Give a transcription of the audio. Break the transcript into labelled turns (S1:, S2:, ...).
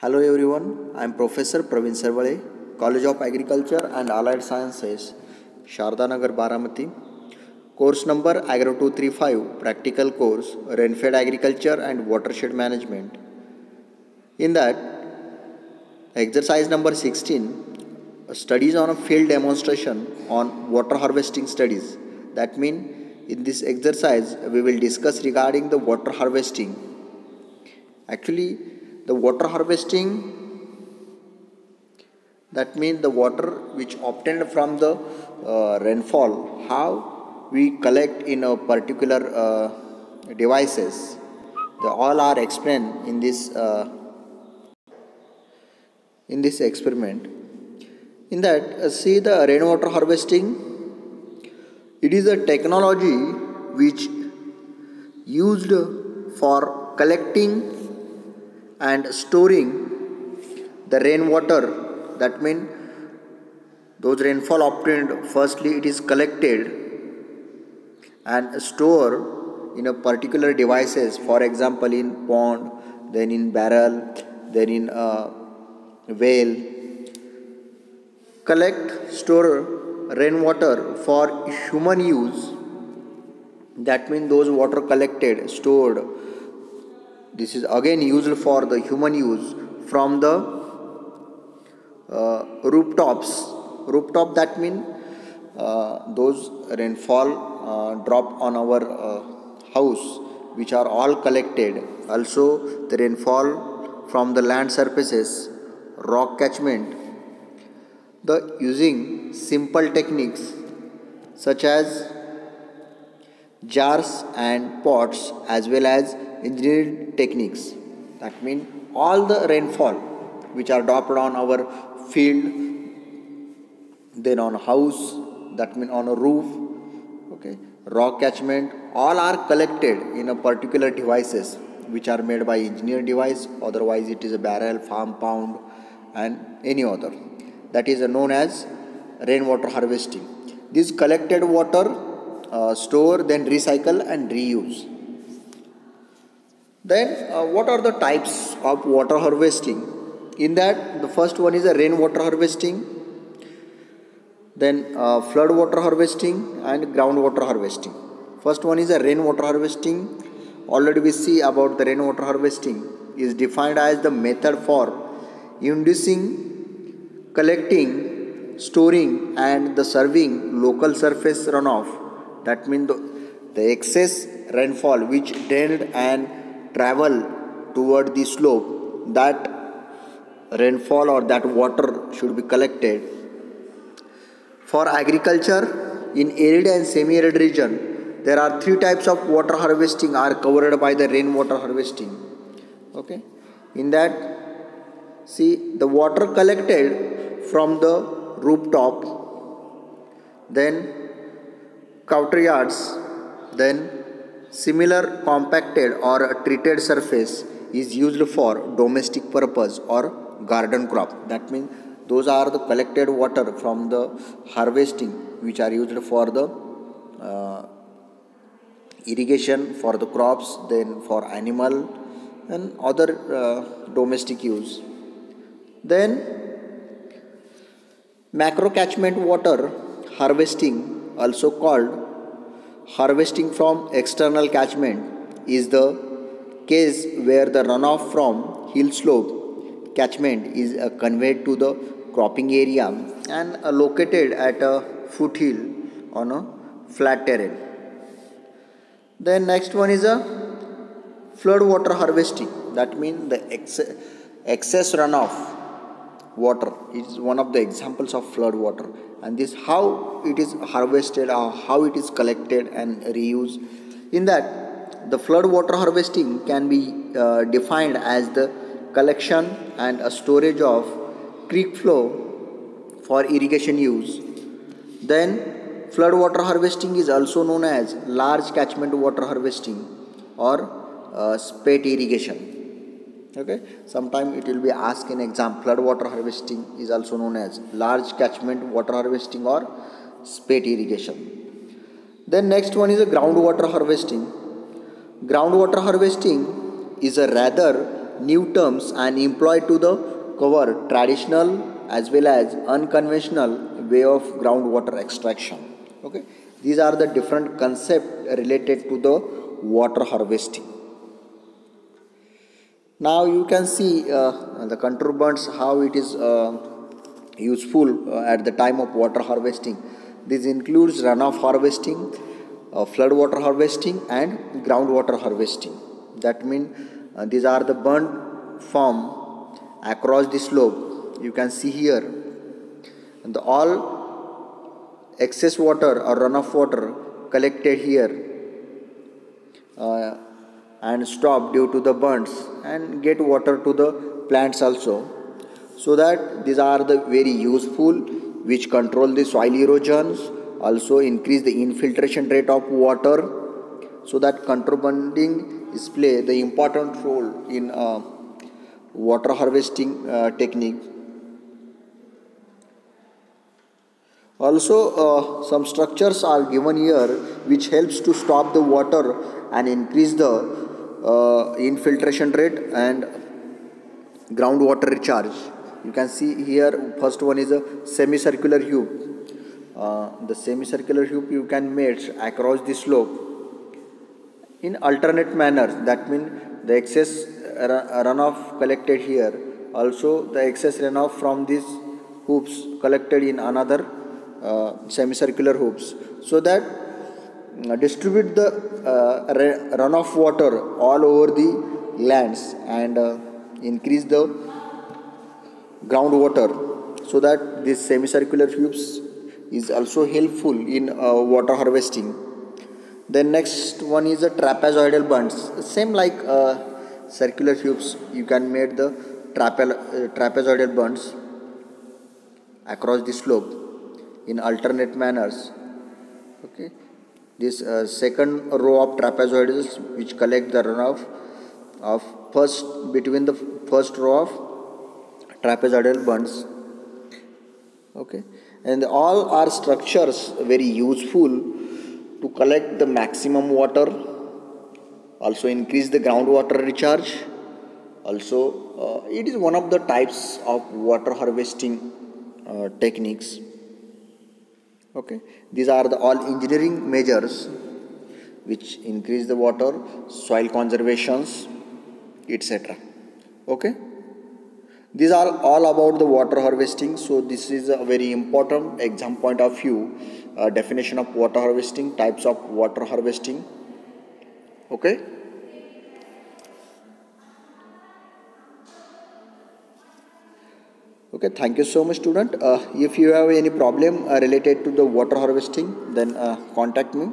S1: Hello everyone, I am Professor Praveen Sarvale, College of Agriculture and Allied Sciences, Shardanagar Baramati. Course number Agro 235, Practical Course, Rainfed Agriculture and Watershed Management. In that, exercise number 16, studies on a field demonstration on water harvesting studies. That means in this exercise we will discuss regarding the water harvesting. Actually, the water harvesting. That means the water which obtained from the uh, rainfall how we collect in a particular uh, devices. The all are explained in this uh, in this experiment. In that uh, see the rainwater harvesting. It is a technology which used for collecting and storing the rainwater. That means those rainfall obtained firstly it is collected and stored in a particular devices. For example in pond then in barrel then in uh, a well collect store rainwater for human use. That means those water collected stored this is again used for the human use from the uh, rooftops. Rooftop that mean uh, those rainfall uh, drop on our uh, house which are all collected. Also the rainfall from the land surfaces rock catchment. The using simple techniques such as jars and pots as well as engineered techniques. That mean all the rainfall which are dropped on our field then on a house that mean on a roof okay rock catchment all are collected in a particular devices which are made by engineer device otherwise it is a barrel farm pond and any other. That is known as rainwater harvesting. This collected water uh, store then recycle and reuse then uh, what are the types of water harvesting? In that the first one is a rainwater harvesting. Then uh, flood water harvesting and groundwater harvesting. First one is a rainwater harvesting. Already we see about the rainwater harvesting is defined as the method for inducing collecting storing and the serving local surface runoff. That means the, the excess rainfall which drained and travel toward the slope that rainfall or that water should be collected. For agriculture in arid and semi arid region there are three types of water harvesting are covered by the rainwater harvesting. Okay? In that see the water collected from the rooftop then yards then similar compacted or treated surface is used for domestic purpose or garden crop. That means those are the collected water from the harvesting which are used for the uh, irrigation for the crops then for animal and other uh, domestic use. Then macro catchment water harvesting also called harvesting from external catchment is the case where the runoff from hill slope catchment is uh, conveyed to the cropping area and uh, located at a foothill on a flat terrain. Then next one is a flood water harvesting. That means the ex excess runoff water is one of the examples of flood water and this how it is harvested or how it is collected and reused. In that the flood water harvesting can be uh, defined as the collection and a storage of creek flow for irrigation use. Then flood water harvesting is also known as large catchment water harvesting or uh, spate irrigation. Okay, sometime it will be asked in exam. Flood water harvesting is also known as large catchment water harvesting or spate irrigation. Then next one is a groundwater harvesting. Groundwater harvesting is a rather new terms and employed to the cover traditional as well as unconventional way of groundwater extraction. Okay, these are the different concept related to the water harvesting. Now you can see uh, the contour bunds how it is uh, useful uh, at the time of water harvesting. This includes runoff harvesting, uh, flood water harvesting and groundwater harvesting. That means uh, these are the bund form across the slope. You can see here and the all excess water or runoff water collected here uh, and stop due to the bunds and get water to the plants also. So that these are the very useful which control the soil erosions also increase the infiltration rate of water. So that contour bunding is play the important role in uh, water harvesting uh, technique. Also uh, some structures are given here which helps to stop the water and increase the uh, infiltration rate and groundwater recharge. You can see here first one is a semicircular hoop uh, the semicircular hoop you can match across the slope in alternate manners that means the excess runoff collected here also the excess runoff from these hoops collected in another uh, semicircular hoops. So that distribute the uh, runoff water all over the lands and uh, increase the groundwater so that this semicircular tubes is also helpful in uh, water harvesting. Then next one is the trapezoidal bunds same like uh, circular tubes you can make the trape uh, trapezoidal bunds across the slope in alternate manners. Okay this uh, second row of trapezoidals which collect the runoff of first between the first row of trapezoidal bunds okay? And all are structures very useful to collect the maximum water also increase the groundwater recharge. Also uh, it is one of the types of water harvesting uh, techniques okay. These are the all engineering measures which increase the water soil conservations etc. Okay. These are all about the water harvesting. So this is a very important exam point of view uh, definition of water harvesting types of water harvesting. Okay okay thank you so much student. Uh, if you have any problem uh, related to the water harvesting then uh, contact me